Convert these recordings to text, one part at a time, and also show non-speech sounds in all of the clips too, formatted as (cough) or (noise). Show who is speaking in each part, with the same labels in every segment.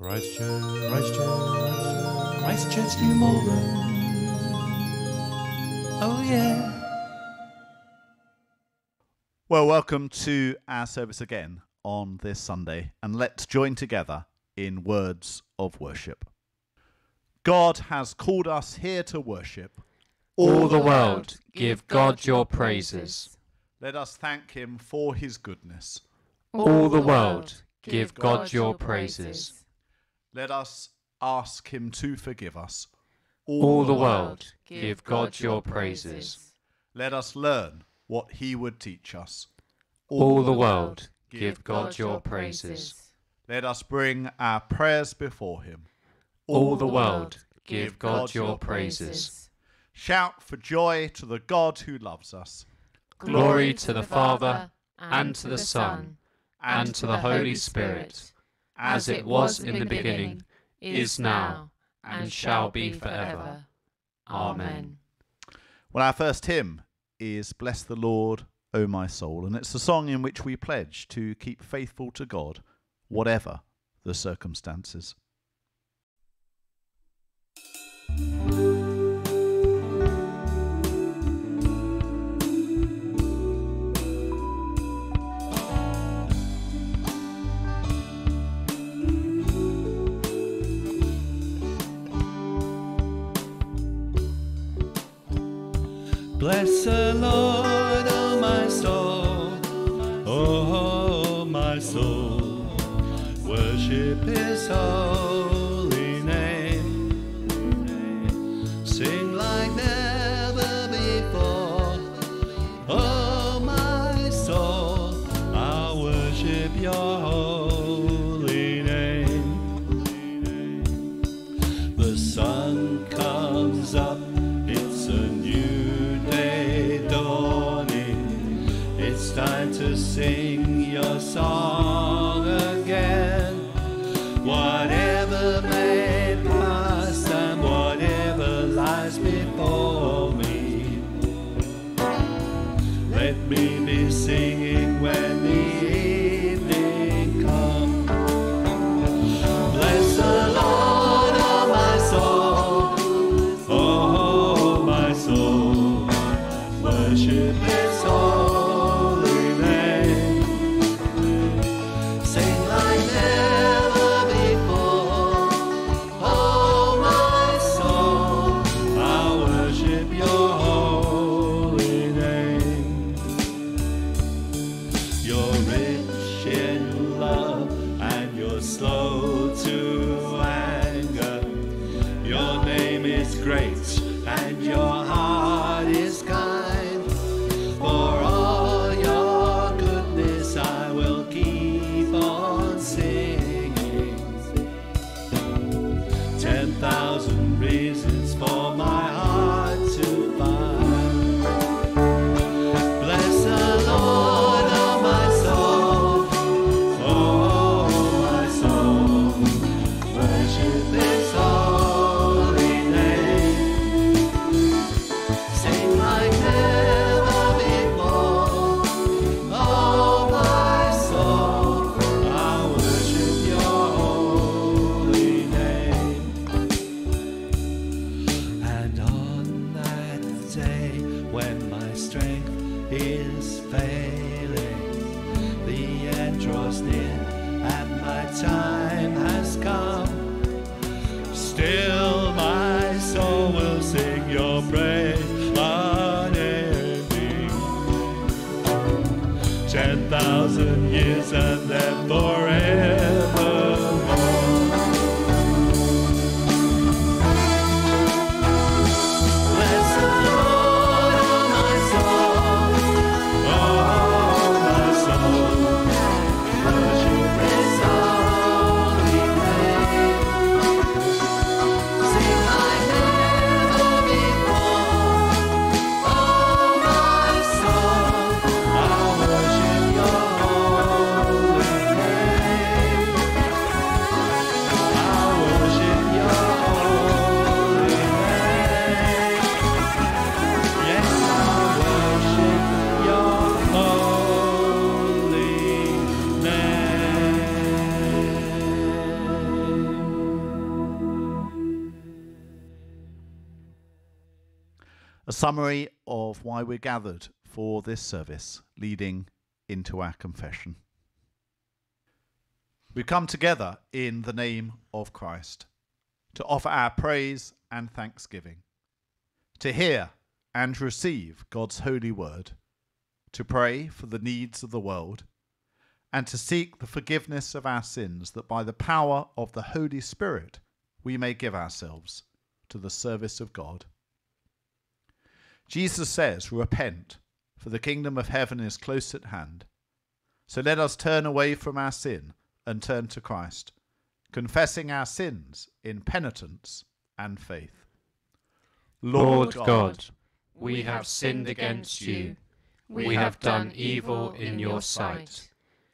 Speaker 1: Christ Church, Christchurch, Christ Church, New Malden. Oh yeah.
Speaker 2: Well, welcome to our service again on this Sunday, and let's join together in words of worship. God has called us here to worship.
Speaker 3: All the world give God your praises.
Speaker 2: Let us thank Him for His goodness.
Speaker 3: All the world give God your praises.
Speaker 2: Let us ask Him to forgive us.
Speaker 3: All the world give God your praises.
Speaker 2: Let us learn what He would teach us.
Speaker 3: All the world give God your praises.
Speaker 2: Let us bring our prayers before Him.
Speaker 3: All the world give God your praises.
Speaker 2: Shout for joy to the God who loves us.
Speaker 3: Glory to the Father, and to the Son, and to the Holy Spirit, as it was in the beginning, is now, and shall be forever. Amen.
Speaker 2: Well, our first hymn is Bless the Lord, O my soul, and it's a song in which we pledge to keep faithful to God, whatever the circumstances.
Speaker 1: Bless the Lord, oh my soul, oh my soul, worship His holy
Speaker 2: summary of why we're gathered for this service, leading into our confession. We come together in the name of Christ to offer our praise and thanksgiving, to hear and receive God's holy word, to pray for the needs of the world, and to seek the forgiveness of our sins, that by the power of the Holy Spirit we may give ourselves to the service of God. Jesus says, Repent, for the kingdom of heaven is close at hand. So let us turn away from our sin and turn to Christ, confessing our sins in penitence and faith.
Speaker 3: Lord God, we have sinned against you. We have done evil in your sight.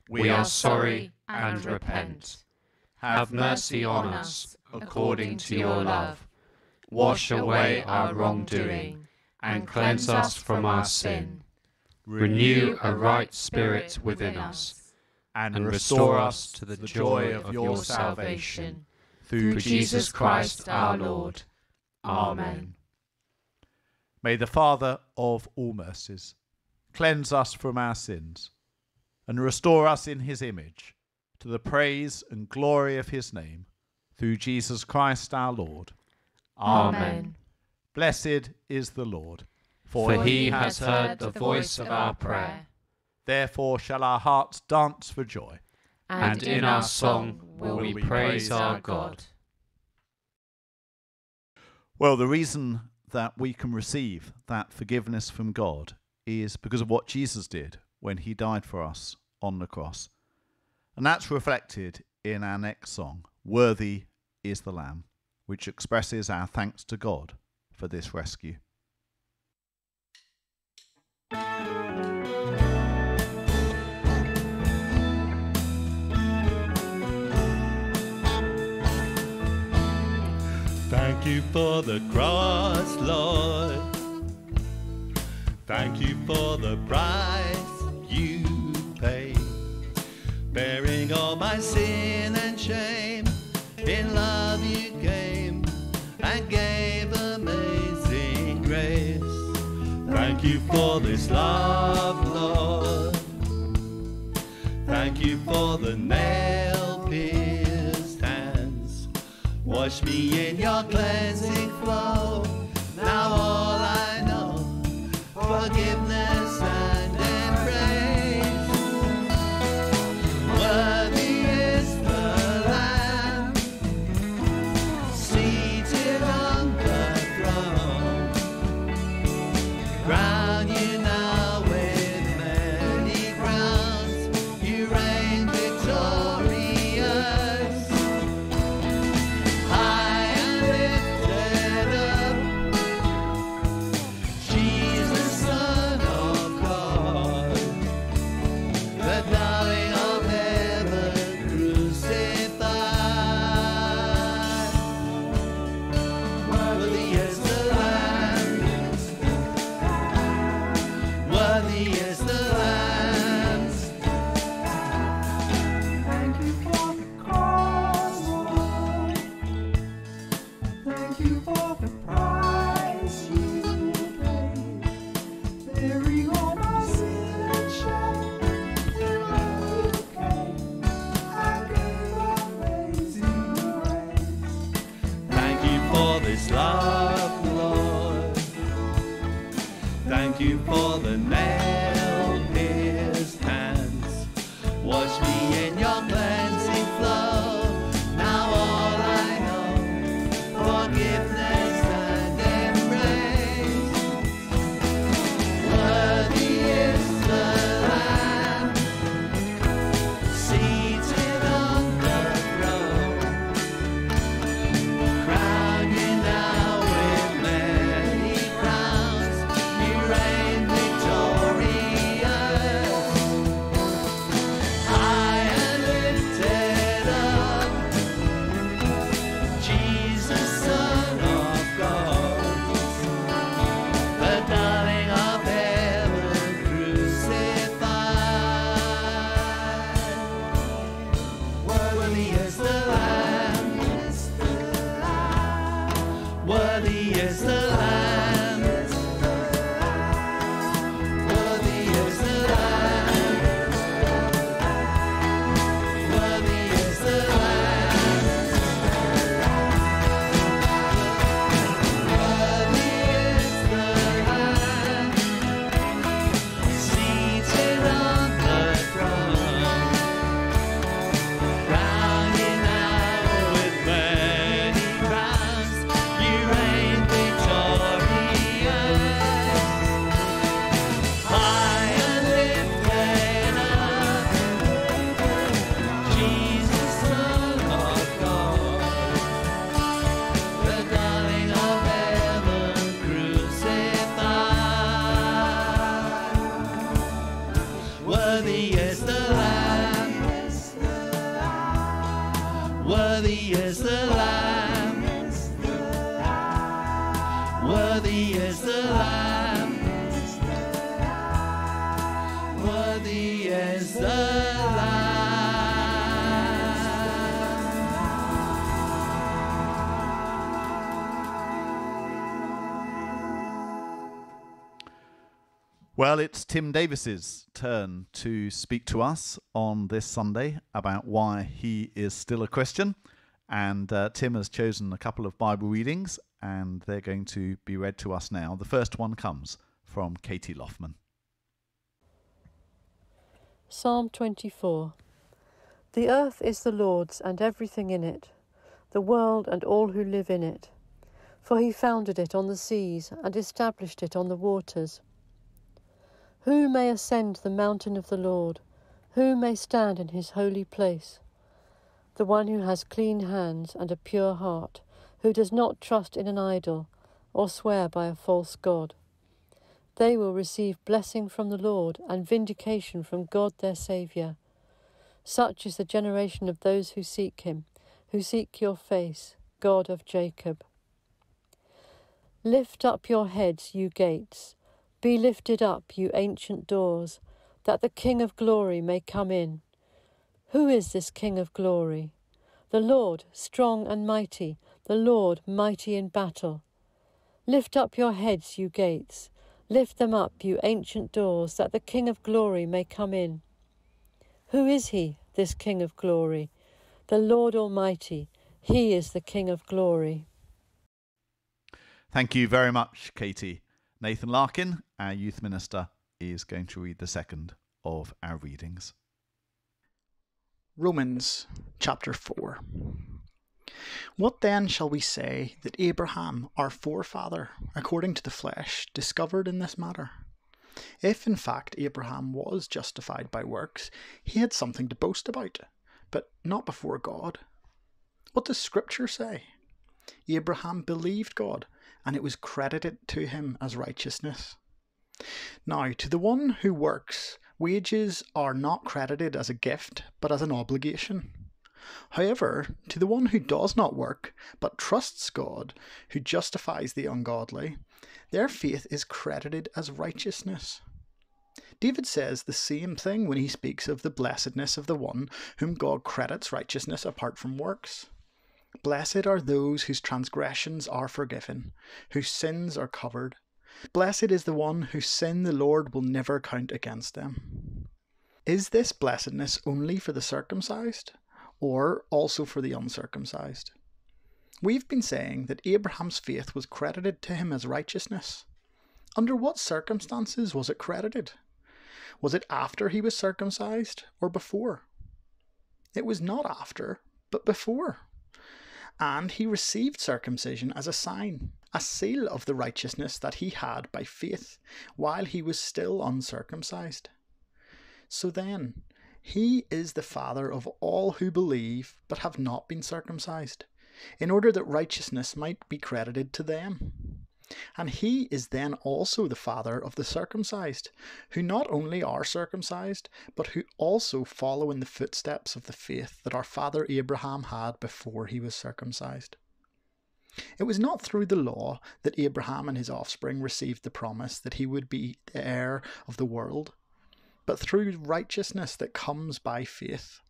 Speaker 3: We are sorry and repent. Have mercy on us according to your love. Wash away our wrongdoing and cleanse us from our sin. Renew a right spirit within us and restore us to the joy of your salvation. Through Jesus Christ our Lord. Amen.
Speaker 2: May the Father of all mercies cleanse us from our sins and restore us in his image to the praise and glory of his name through Jesus Christ our Lord.
Speaker 3: Amen.
Speaker 2: Blessed is the Lord,
Speaker 3: For he has heard the voice of our prayer,
Speaker 2: therefore shall our hearts dance for joy.
Speaker 3: and in our song will we praise our God.
Speaker 2: Well, the reason that we can receive that forgiveness from God is because of what Jesus did when he died for us on the cross. And that's reflected in our next song, Worthy is the Lamb, which expresses our thanks to God for this rescue.
Speaker 1: Thank you for the cross, Lord. Thank you for the price you paid, bearing all my sin and shame. In love you came and gave you for this love, Lord. Thank you for the nail pierced hands. Wash me in your cleansing flow. Now all I know, forgiveness
Speaker 2: Well, it's Tim Davis's turn to speak to us on this Sunday about why he is still a Christian. And uh, Tim has chosen a couple of Bible readings, and they're going to be read to us now. The first one comes from Katie Loffman.
Speaker 4: Psalm 24 The earth is the Lord's and everything in it, the world and all who live in it. For he founded it on the seas and established it on the waters. Who may ascend the mountain of the Lord? Who may stand in his holy place? The one who has clean hands and a pure heart, who does not trust in an idol or swear by a false god. They will receive blessing from the Lord and vindication from God their Saviour. Such is the generation of those who seek him, who seek your face, God of Jacob. Lift up your heads, you gates. Be lifted up, you ancient doors, that the King of glory may come in. Who is this King of glory? The Lord, strong and mighty, the Lord, mighty in battle. Lift up your heads, you gates. Lift them up, you ancient doors, that the King of glory may come in. Who is he, this King of glory? The Lord Almighty. He is the King of glory.
Speaker 2: Thank you very much, Katie. Nathan Larkin, our youth minister, is going to read the second of our readings.
Speaker 5: Romans chapter 4. What then shall we say that Abraham, our forefather, according to the flesh, discovered in this matter? If in fact Abraham was justified by works, he had something to boast about, but not before God. What does Scripture say? Abraham believed God, and it was credited to him as righteousness. Now, to the one who works, wages are not credited as a gift, but as an obligation. However, to the one who does not work, but trusts God, who justifies the ungodly, their faith is credited as righteousness. David says the same thing when he speaks of the blessedness of the one whom God credits righteousness apart from works. Blessed are those whose transgressions are forgiven, whose sins are covered. Blessed is the one whose sin the Lord will never count against them. Is this blessedness only for the circumcised, or also for the uncircumcised? We've been saying that Abraham's faith was credited to him as righteousness. Under what circumstances was it credited? Was it after he was circumcised or before? It was not after, but before. And he received circumcision as a sign, a seal of the righteousness that he had by faith, while he was still uncircumcised. So then, he is the father of all who believe but have not been circumcised, in order that righteousness might be credited to them. And he is then also the father of the circumcised, who not only are circumcised, but who also follow in the footsteps of the faith that our father Abraham had before he was circumcised. It was not through the law that Abraham and his offspring received the promise that he would be the heir of the world, but through righteousness that comes by faith.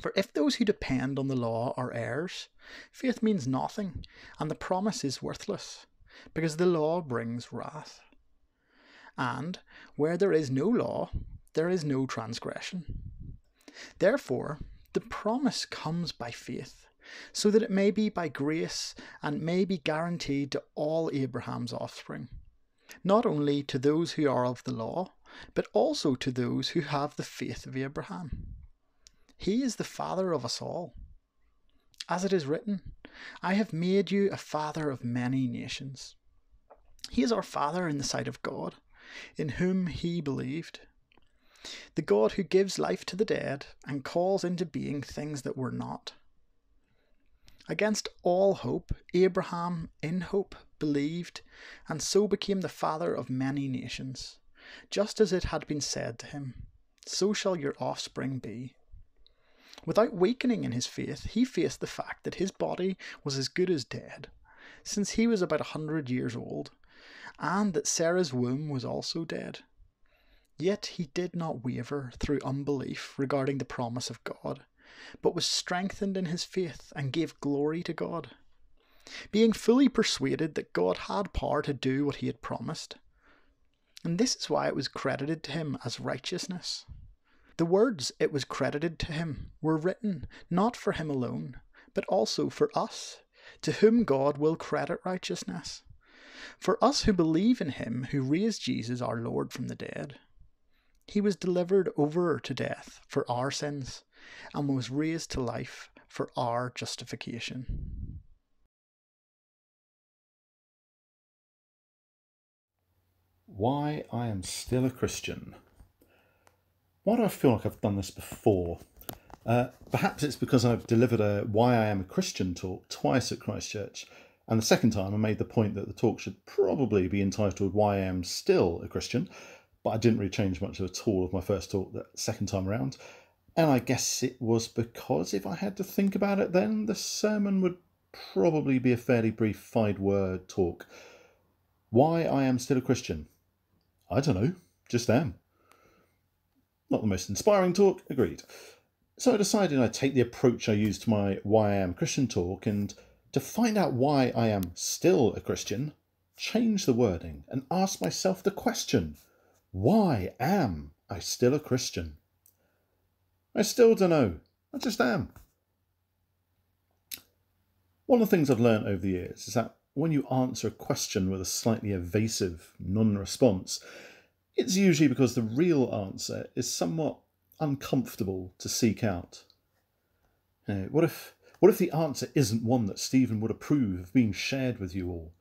Speaker 5: For if those who depend on the law are heirs, faith means nothing, and the promise is worthless, because the law brings wrath. And where there is no law, there is no transgression. Therefore, the promise comes by faith, so that it may be by grace and may be guaranteed to all Abraham's offspring, not only to those who are of the law, but also to those who have the faith of Abraham. He is the father of us all. As it is written, I have made you a father of many nations. He is our father in the sight of God, in whom he believed. The God who gives life to the dead and calls into being things that were not. Against all hope, Abraham, in hope, believed, and so became the father of many nations, just as it had been said to him, So shall your offspring be. Without weakening in his faith, he faced the fact that his body was as good as dead, since he was about a hundred years old, and that Sarah's womb was also dead. Yet he did not waver through unbelief regarding the promise of God, but was strengthened in his faith and gave glory to God, being fully persuaded that God had power to do what he had promised. And this is why it was credited to him as righteousness. The words it was credited to him were written not for him alone, but also for us, to whom God will credit righteousness. For us who believe in him who raised Jesus our Lord from the dead. He was delivered over to death for our sins and was raised to life for our justification.
Speaker 6: Why I am still a Christian. Why do I feel like I've done this before? Uh, perhaps it's because I've delivered a Why I Am a Christian talk twice at Christ Church, and the second time I made the point that the talk should probably be entitled Why I Am Still a Christian, but I didn't really change much at all of my first talk that second time around. And I guess it was because if I had to think about it then, the sermon would probably be a fairly brief five word talk. Why I am still a Christian? I don't know, just am. Not the most inspiring talk, agreed. So I decided I'd take the approach I used to my Why I Am Christian talk and to find out why I am still a Christian, change the wording and ask myself the question why am I still a Christian? I still don't know. I just am. One of the things I've learned over the years is that when you answer a question with a slightly evasive non response, it's usually because the real answer is somewhat uncomfortable to seek out. You know, what if what if the answer isn't one that Stephen would approve of being shared with you all?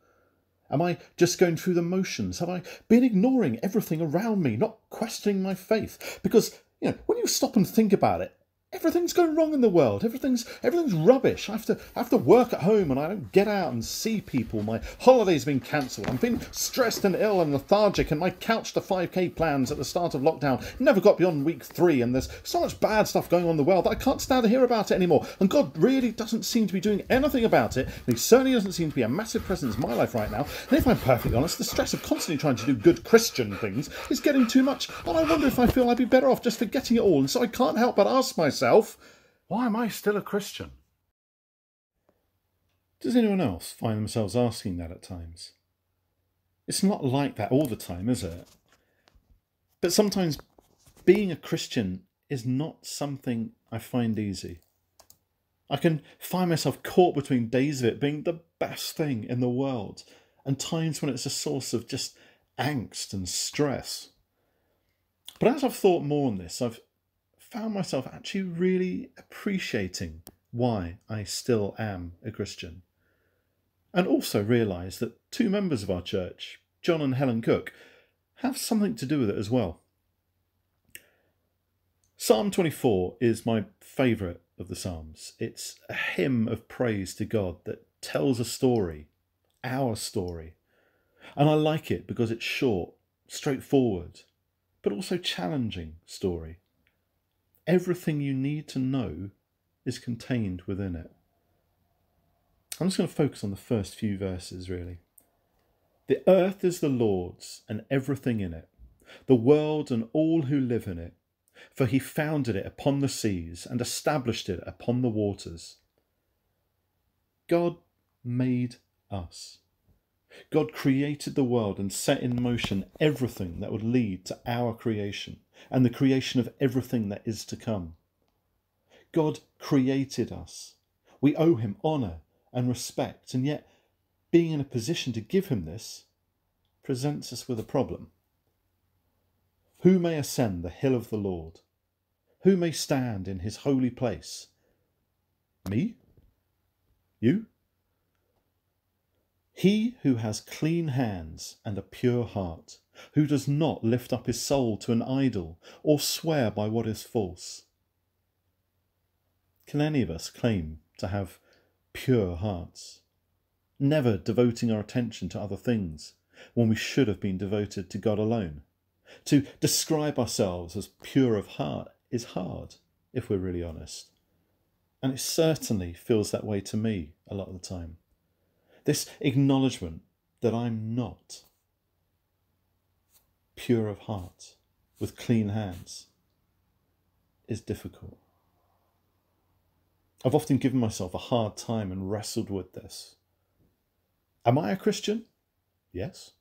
Speaker 6: Am I just going through the motions? Have I been ignoring everything around me, not questioning my faith? Because, you know, when you stop and think about it, everything's going wrong in the world. Everything's everything's rubbish. I have to I have to work at home and I don't get out and see people. My holiday's been cancelled. I'm feeling stressed and ill and lethargic and my couch to 5k plans at the start of lockdown never got beyond week three and there's so much bad stuff going on in the world that I can't stand to hear about it anymore. And God really doesn't seem to be doing anything about it. And he certainly doesn't seem to be a massive presence in my life right now. And if I'm perfectly honest, the stress of constantly trying to do good Christian things is getting too much. And I wonder if I feel I'd be better off just forgetting it all. And so I can't help but ask myself myself, why am I still a Christian? Does anyone else find themselves asking that at times? It's not like that all the time, is it? But sometimes being a Christian is not something I find easy. I can find myself caught between days of it being the best thing in the world and times when it's a source of just angst and stress. But as I've thought more on this, I've found myself actually really appreciating why I still am a Christian. And also realised that two members of our church, John and Helen Cook, have something to do with it as well. Psalm 24 is my favourite of the Psalms. It's a hymn of praise to God that tells a story, our story. And I like it because it's short, straightforward, but also challenging story. Everything you need to know is contained within it. I'm just going to focus on the first few verses, really. The earth is the Lord's and everything in it, the world and all who live in it, for he founded it upon the seas and established it upon the waters. God made us. God created the world and set in motion everything that would lead to our creation and the creation of everything that is to come. God created us. We owe him honour and respect, and yet being in a position to give him this presents us with a problem. Who may ascend the hill of the Lord? Who may stand in his holy place? Me? You? He who has clean hands and a pure heart who does not lift up his soul to an idol or swear by what is false. Can any of us claim to have pure hearts, never devoting our attention to other things when we should have been devoted to God alone? To describe ourselves as pure of heart is hard, if we're really honest. And it certainly feels that way to me a lot of the time. This acknowledgement that I'm not pure of heart with clean hands is difficult. I've often given myself a hard time and wrestled with this. Am I a Christian? Yes.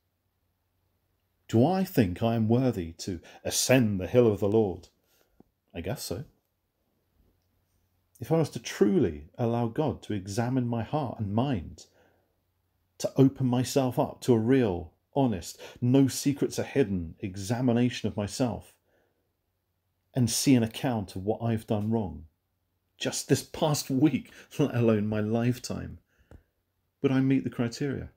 Speaker 6: Do I think I am worthy to ascend the hill of the Lord? I guess so. If I was to truly allow God to examine my heart and mind, to open myself up to a real, honest, no secrets are hidden examination of myself, and see an account of what I've done wrong, just this past week, (laughs) let alone my lifetime, would I meet the criteria?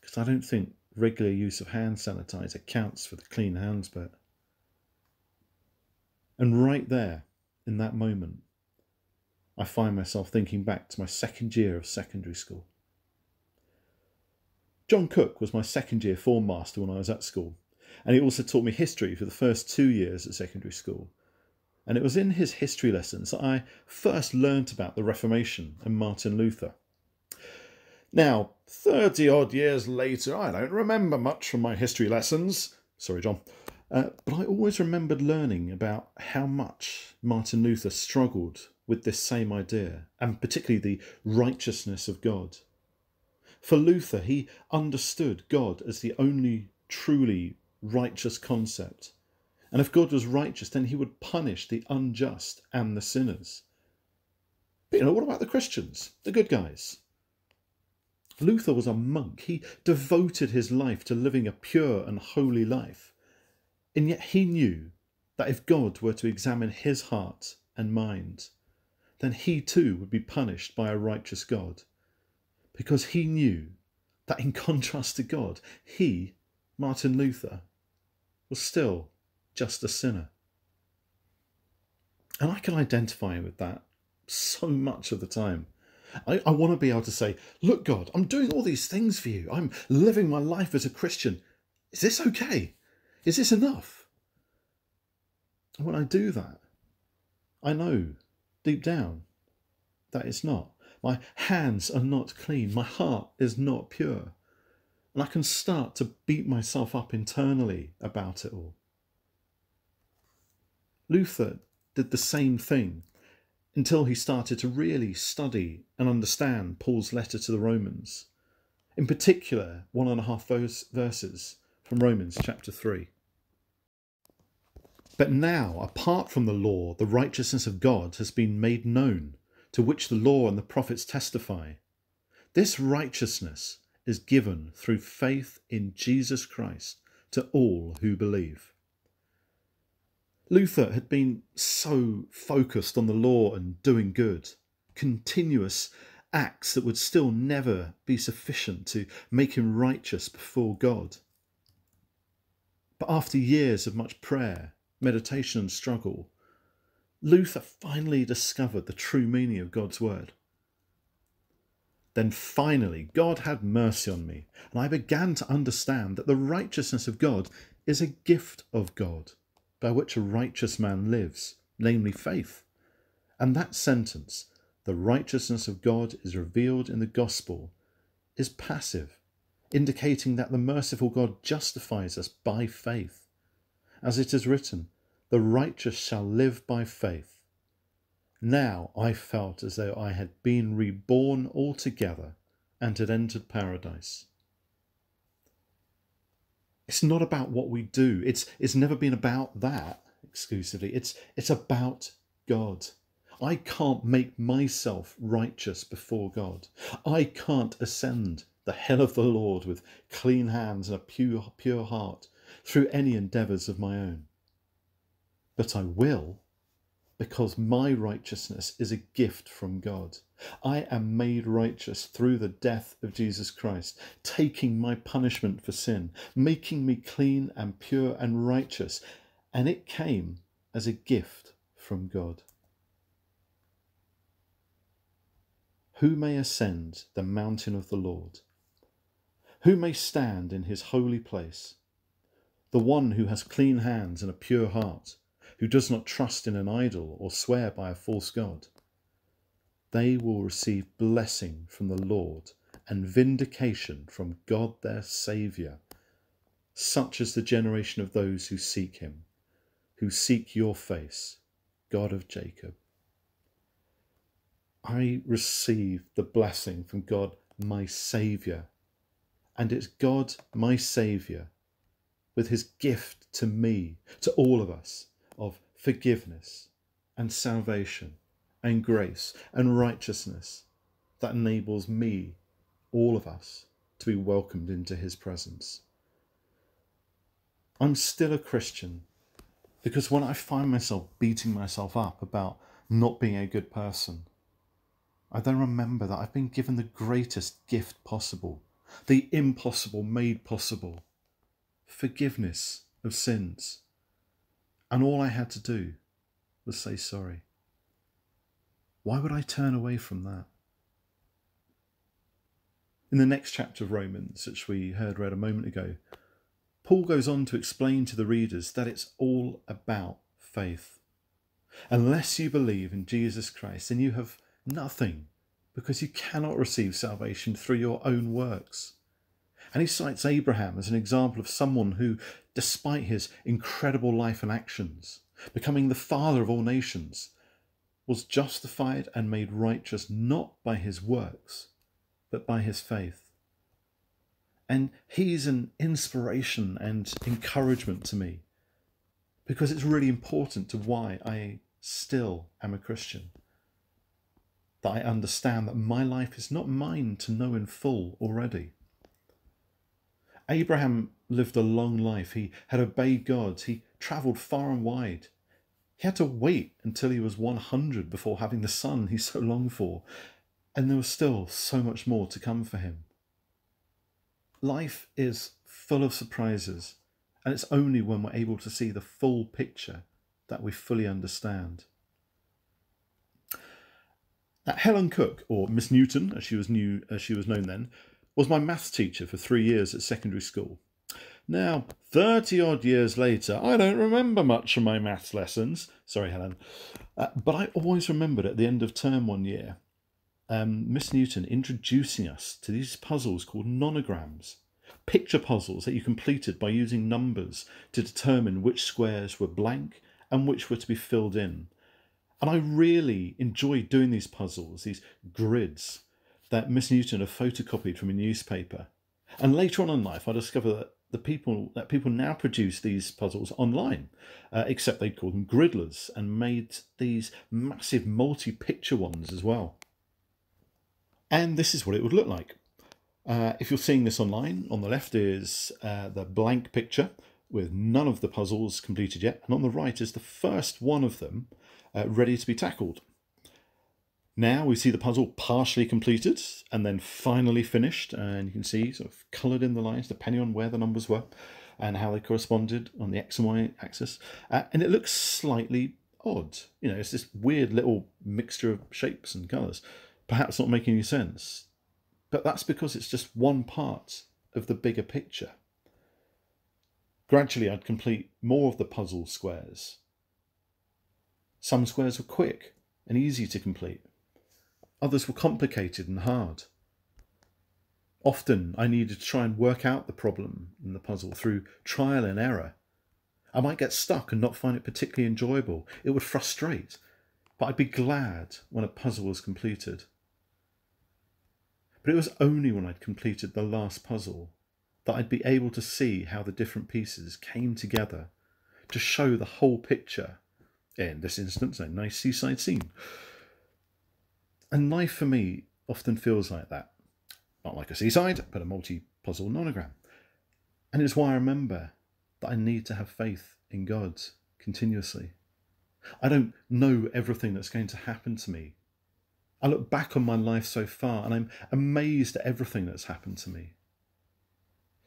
Speaker 6: Because I don't think regular use of hand sanitizer counts for the clean hands bit. And right there, in that moment, I find myself thinking back to my second year of secondary school. John Cook was my second year form master when I was at school, and he also taught me history for the first two years at secondary school. And it was in his history lessons that I first learnt about the Reformation and Martin Luther. Now, 30 odd years later, I don't remember much from my history lessons. Sorry, John. Uh, but I always remembered learning about how much Martin Luther struggled with this same idea, and particularly the righteousness of God. For Luther, he understood God as the only truly righteous concept. And if God was righteous, then he would punish the unjust and the sinners. But you know, what about the Christians, the good guys? Luther was a monk. He devoted his life to living a pure and holy life. And yet he knew that if God were to examine his heart and mind, then he too would be punished by a righteous God. Because he knew that in contrast to God, he, Martin Luther, was still just a sinner. And I can identify with that so much of the time. I, I want to be able to say, Look, God, I'm doing all these things for you. I'm living my life as a Christian. Is this okay? Is this enough? And when I do that, I know deep down that it's not. My hands are not clean. My heart is not pure. And I can start to beat myself up internally about it all. Luther did the same thing until he started to really study and understand Paul's letter to the Romans, in particular, one and a half verse, verses from Romans chapter 3. But now, apart from the law, the righteousness of God has been made known, to which the law and the prophets testify. This righteousness is given through faith in Jesus Christ to all who believe. Luther had been so focused on the law and doing good, continuous acts that would still never be sufficient to make him righteous before God. But after years of much prayer, meditation, and struggle, Luther finally discovered the true meaning of God's word. Then finally, God had mercy on me, and I began to understand that the righteousness of God is a gift of God by which a righteous man lives, namely faith. And that sentence, the righteousness of God is revealed in the gospel, is passive, indicating that the merciful God justifies us by faith. As it is written, the righteous shall live by faith. Now I felt as though I had been reborn altogether and had entered paradise. It's not about what we do. It's it's never been about that exclusively. It's it's about God. I can't make myself righteous before God. I can't ascend the hill of the Lord with clean hands and a pure pure heart through any endeavours of my own. But I will because my righteousness is a gift from God. I am made righteous through the death of Jesus Christ, taking my punishment for sin, making me clean and pure and righteous, and it came as a gift from God. Who may ascend the mountain of the Lord? Who may stand in his holy place? The one who has clean hands and a pure heart who does not trust in an idol or swear by a false god. They will receive blessing from the Lord and vindication from God their Saviour. Such is the generation of those who seek him, who seek your face, God of Jacob. I receive the blessing from God, my Saviour. And it's God, my Saviour, with his gift to me, to all of us, of forgiveness and salvation and grace and righteousness that enables me, all of us, to be welcomed into his presence. I'm still a Christian because when I find myself beating myself up about not being a good person, I then remember that I've been given the greatest gift possible, the impossible made possible forgiveness of sins. And all I had to do was say sorry. Why would I turn away from that? In the next chapter of Romans, which we heard read a moment ago, Paul goes on to explain to the readers that it's all about faith. Unless you believe in Jesus Christ, then you have nothing because you cannot receive salvation through your own works. And he cites Abraham as an example of someone who, despite his incredible life and actions, becoming the father of all nations, was justified and made righteous not by his works, but by his faith. And he's an inspiration and encouragement to me because it's really important to why I still am a Christian. That I understand that my life is not mine to know in full already. Abraham lived a long life. He had obeyed God. He travelled far and wide. He had to wait until he was 100 before having the son he so longed for. And there was still so much more to come for him. Life is full of surprises, and it's only when we're able to see the full picture that we fully understand. Now, Helen Cook, or Miss Newton, as she was new, as she was known then, was my maths teacher for three years at secondary school. Now, 30 odd years later, I don't remember much of my maths lessons. Sorry, Helen. Uh, but I always remembered at the end of term one year, um, Miss Newton introducing us to these puzzles called nonograms, picture puzzles that you completed by using numbers to determine which squares were blank and which were to be filled in. And I really enjoyed doing these puzzles, these grids that Miss Newton had photocopied from a newspaper. And later on in life, I discovered that the people that people now produce these puzzles online, uh, except they call them griddlers and made these massive multi-picture ones as well. And this is what it would look like. Uh, if you're seeing this online, on the left is uh, the blank picture with none of the puzzles completed yet, and on the right is the first one of them uh, ready to be tackled. Now we see the puzzle partially completed and then finally finished, and you can see sort of coloured in the lines depending on where the numbers were and how they corresponded on the x and y axis. Uh, and it looks slightly odd. You know, it's this weird little mixture of shapes and colours, perhaps not making any sense. But that's because it's just one part of the bigger picture. Gradually, I'd complete more of the puzzle squares. Some squares were quick and easy to complete Others were complicated and hard. Often I needed to try and work out the problem in the puzzle through trial and error. I might get stuck and not find it particularly enjoyable. It would frustrate, but I'd be glad when a puzzle was completed. But it was only when I'd completed the last puzzle that I'd be able to see how the different pieces came together to show the whole picture. In this instance, a nice seaside scene. And life for me often feels like that. Not like a seaside, but a multi puzzle nonogram. And it's why I remember that I need to have faith in God continuously. I don't know everything that's going to happen to me. I look back on my life so far and I'm amazed at everything that's happened to me.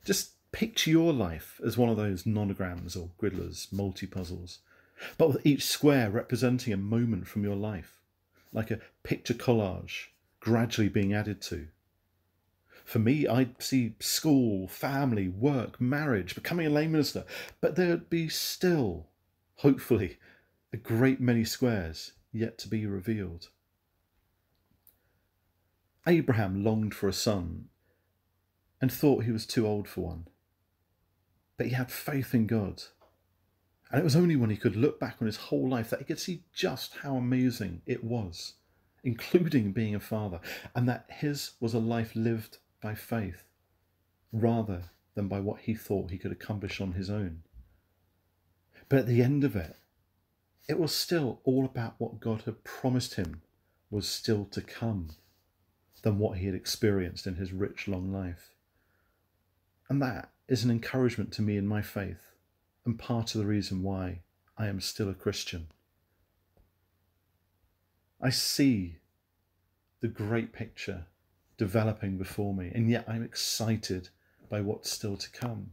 Speaker 6: Just picture your life as one of those nonograms or griddlers, multi puzzles, but with each square representing a moment from your life like a picture collage gradually being added to. For me, I'd see school, family, work, marriage, becoming a lay minister, but there'd be still, hopefully, a great many squares yet to be revealed. Abraham longed for a son and thought he was too old for one. But he had faith in God. And it was only when he could look back on his whole life that he could see just how amazing it was, including being a father, and that his was a life lived by faith rather than by what he thought he could accomplish on his own. But at the end of it, it was still all about what God had promised him was still to come than what he had experienced in his rich, long life. And that is an encouragement to me in my faith, and part of the reason why I am still a Christian. I see the great picture developing before me, and yet I'm excited by what's still to come.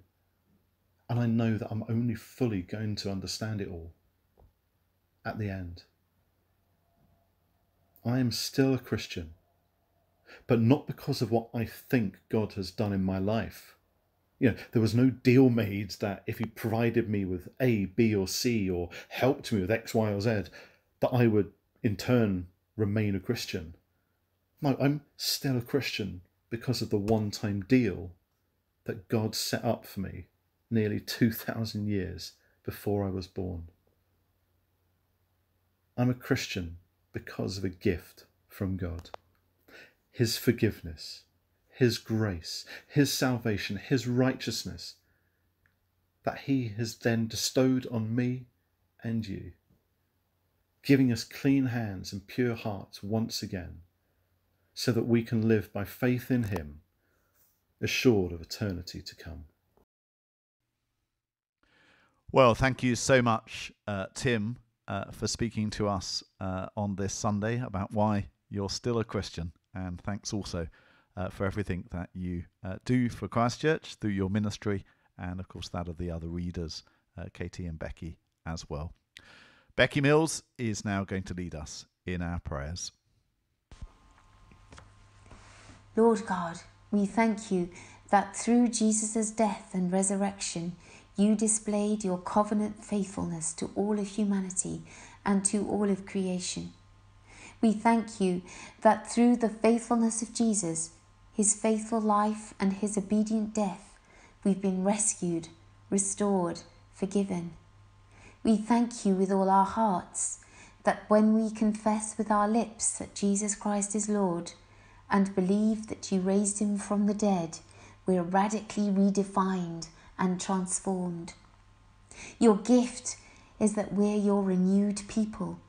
Speaker 6: And I know that I'm only fully going to understand it all at the end. I am still a Christian, but not because of what I think God has done in my life. You know, there was no deal made that if He provided me with A, B, or C, or helped me with X, Y, or Z, that I would in turn remain a Christian. No, I'm still a Christian because of the one time deal that God set up for me nearly 2,000 years before I was born. I'm a Christian because of a gift from God. His forgiveness, His grace, His salvation, His righteousness that He has then bestowed on me and you, giving us clean hands and pure hearts once again, so that we can live by faith in Him, assured of eternity to come.
Speaker 2: Well, thank you so much, uh, Tim, uh, for speaking to us uh, on this Sunday about why you're still a Christian. And thanks also uh, for everything that you uh, do for Christ Church through your ministry and, of course, that of the other readers, uh, Katie and Becky, as well. Becky Mills is now going to lead us in our prayers.
Speaker 7: Lord God, we thank you that through Jesus' death and resurrection, you displayed your covenant faithfulness to all of humanity and to all of creation. We thank you that through the faithfulness of Jesus, his faithful life, and his obedient death, we've been rescued, restored, forgiven. We thank you with all our hearts that when we confess with our lips that Jesus Christ is Lord and believe that you raised him from the dead, we're radically redefined and transformed. Your gift is that we're your renewed people,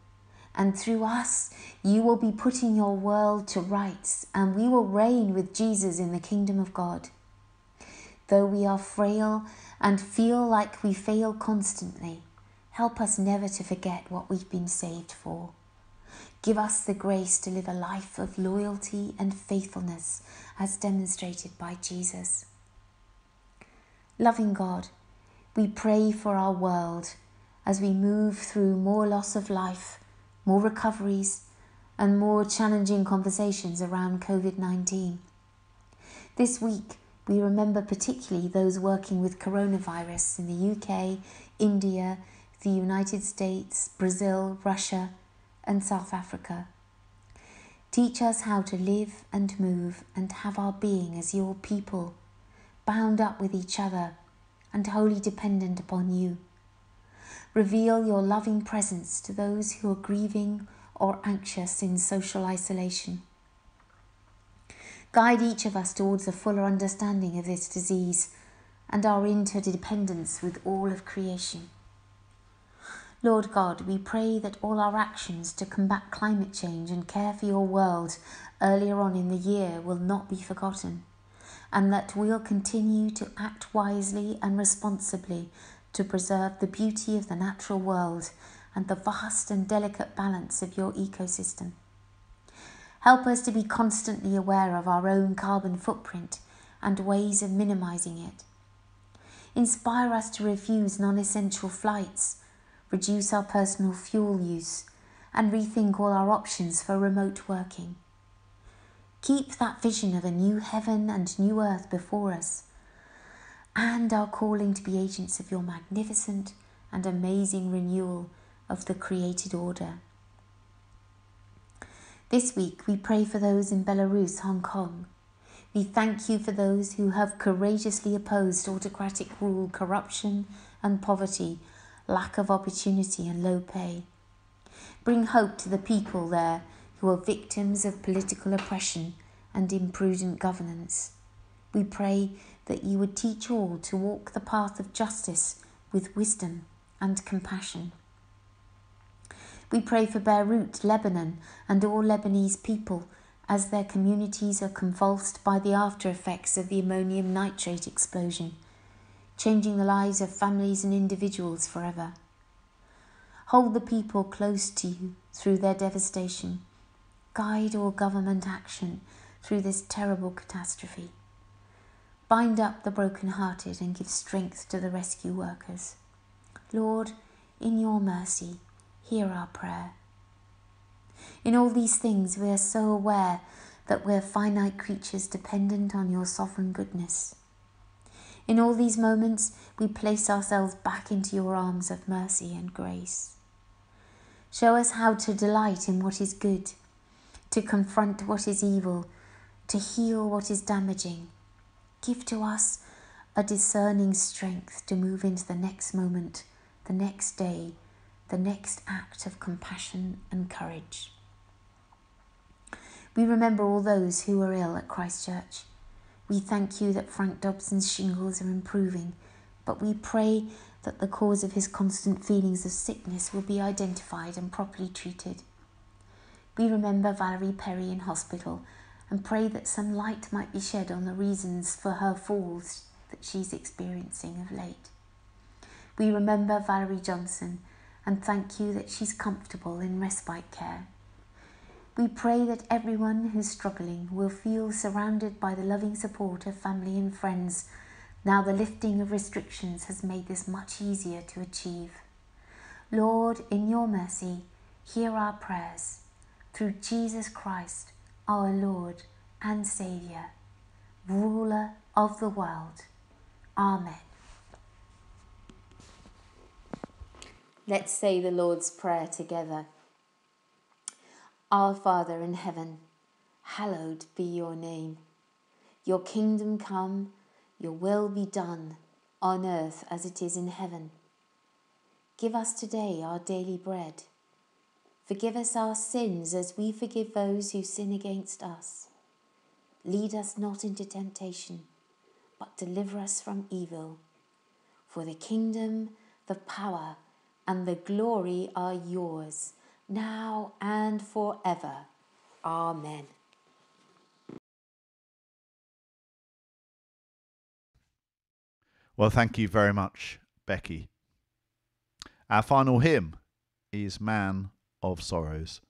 Speaker 7: and through us, you will be putting your world to rights, and we will reign with Jesus in the kingdom of God. Though we are frail and feel like we fail constantly, help us never to forget what we've been saved for. Give us the grace to live a life of loyalty and faithfulness as demonstrated by Jesus. Loving God, we pray for our world as we move through more loss of life, more recoveries, and more challenging conversations around COVID 19. This week, we remember particularly those working with coronavirus in the UK, India, the United States, Brazil, Russia, and South Africa. Teach us how to live and move and have our being as your people bound up with each other and wholly dependent upon you. Reveal your loving presence to those who are grieving or anxious in social isolation. Guide each of us towards a fuller understanding of this disease and our interdependence with all of creation. Lord God, we pray that all our actions to combat climate change and care for your world earlier on in the year will not be forgotten and that we'll continue to act wisely and responsibly to preserve the beauty of the natural world and the vast and delicate balance of your ecosystem. Help us to be constantly aware of our own carbon footprint and ways of minimizing it. Inspire us to refuse non essential flights, reduce our personal fuel use, and rethink all our options for remote working. Keep that vision of a new heaven and new earth before us, and our calling to be agents of your magnificent and amazing renewal of the created order. This week we pray for those in Belarus, Hong Kong. We thank you for those who have courageously opposed autocratic rule, corruption and poverty, lack of opportunity and low pay. Bring hope to the people there who are victims of political oppression and imprudent governance. We pray that you would teach all to walk the path of justice with wisdom and compassion. We pray for Beirut, Lebanon, and all Lebanese people as their communities are convulsed by the after effects of the ammonium nitrate explosion, changing the lives of families and individuals forever. Hold the people close to you through their devastation. Guide all government action through this terrible catastrophe. Bind up the broken-hearted and give strength to the rescue workers. Lord, in your mercy, hear our prayer. In all these things, we are so aware that we're finite creatures dependent on your sovereign goodness. In all these moments, we place ourselves back into your arms of mercy and grace. Show us how to delight in what is good, to confront what is evil, to heal what is damaging. Give to us a discerning strength to move into the next moment, the next day, the next act of compassion and courage. We remember all those who are ill at Christ Church. We thank you that Frank Dobson's shingles are improving, but we pray that the cause of his constant feelings of sickness will be identified and properly treated. We remember Valerie Perry in hospital and pray that some light might be shed on the reasons for her falls that she's experiencing of late. We remember Valerie Johnson and thank you that she's comfortable in respite care. We pray that everyone who's struggling will feel surrounded by the loving support of family and friends now the lifting of restrictions has made this much easier to achieve. Lord, in your mercy, hear our prayers. Through Jesus Christ, our Lord and Saviour, ruler of the world. Amen. Let's say the Lord's Prayer together. Our Father in heaven, hallowed be your name. Your kingdom come, your will be done on earth as it is in heaven. Give us today our daily bread. Forgive us our sins as we forgive those who sin against us. Lead us not into temptation, but deliver us from evil. For the kingdom, the power, and the glory are yours, now and forever. Amen.
Speaker 1: Well, thank you very much, Becky. Our final hymn is Man of Sorrows.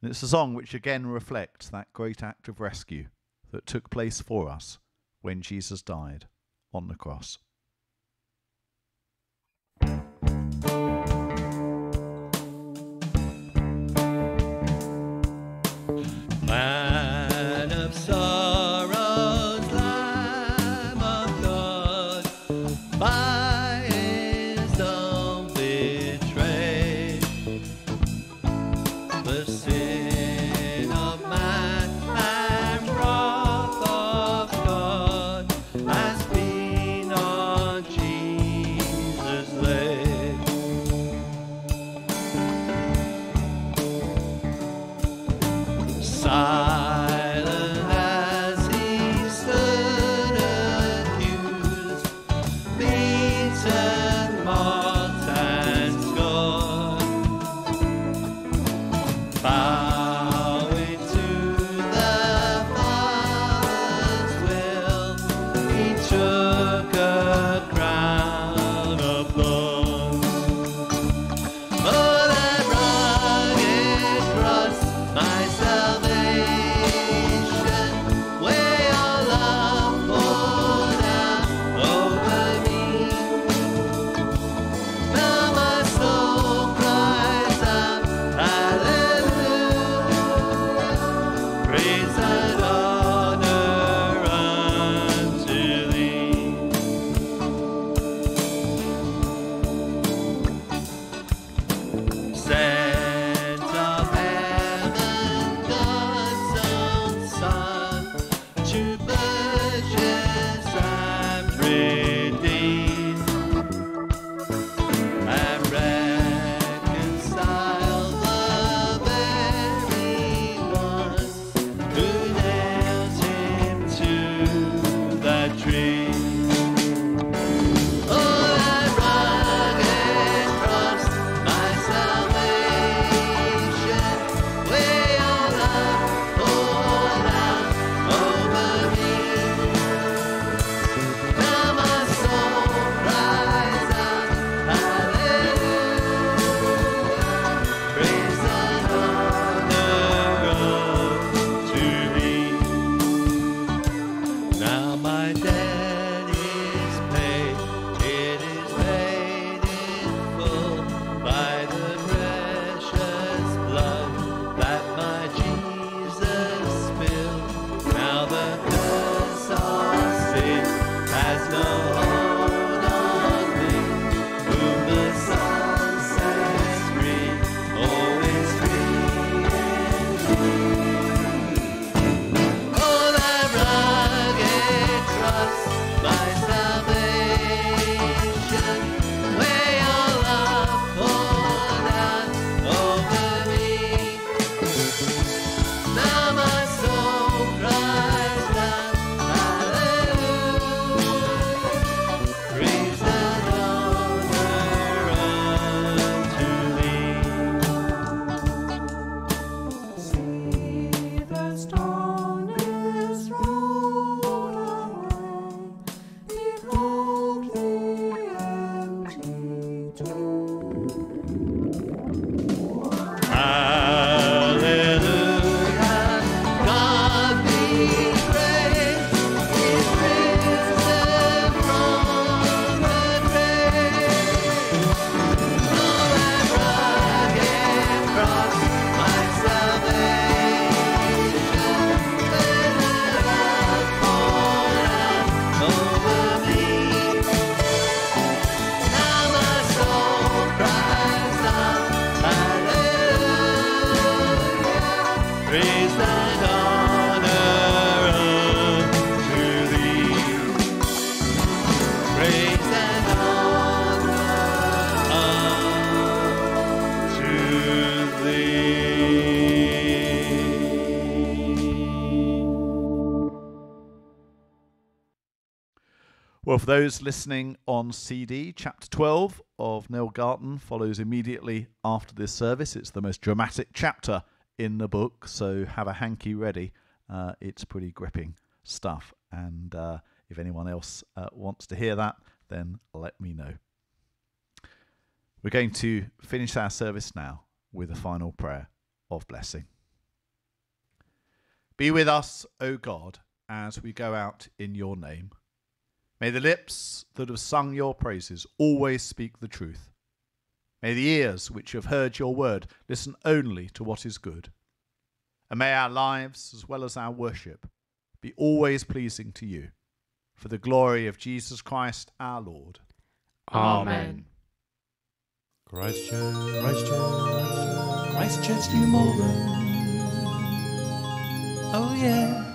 Speaker 1: And it's a song which again reflects that great act of rescue that took place for us when Jesus died on the cross.
Speaker 2: Those listening on CD, chapter 12 of Neil Garton follows immediately after this service. It's the most dramatic chapter in the book, so have a hanky ready. Uh, it's pretty gripping stuff. And uh, if anyone else uh, wants to hear that, then let me know. We're going to finish our service now with a final prayer of blessing. Be with us, O God, as we go out in your name. May the lips that have sung your praises always speak the truth. May the ears which have heard your word listen only to what is good. And may our lives, as well as our worship, be always pleasing to you, for the glory of Jesus Christ our Lord.
Speaker 3: Amen.
Speaker 1: Christ Church, Christchurch, Christ Church, New Malden. Oh yeah.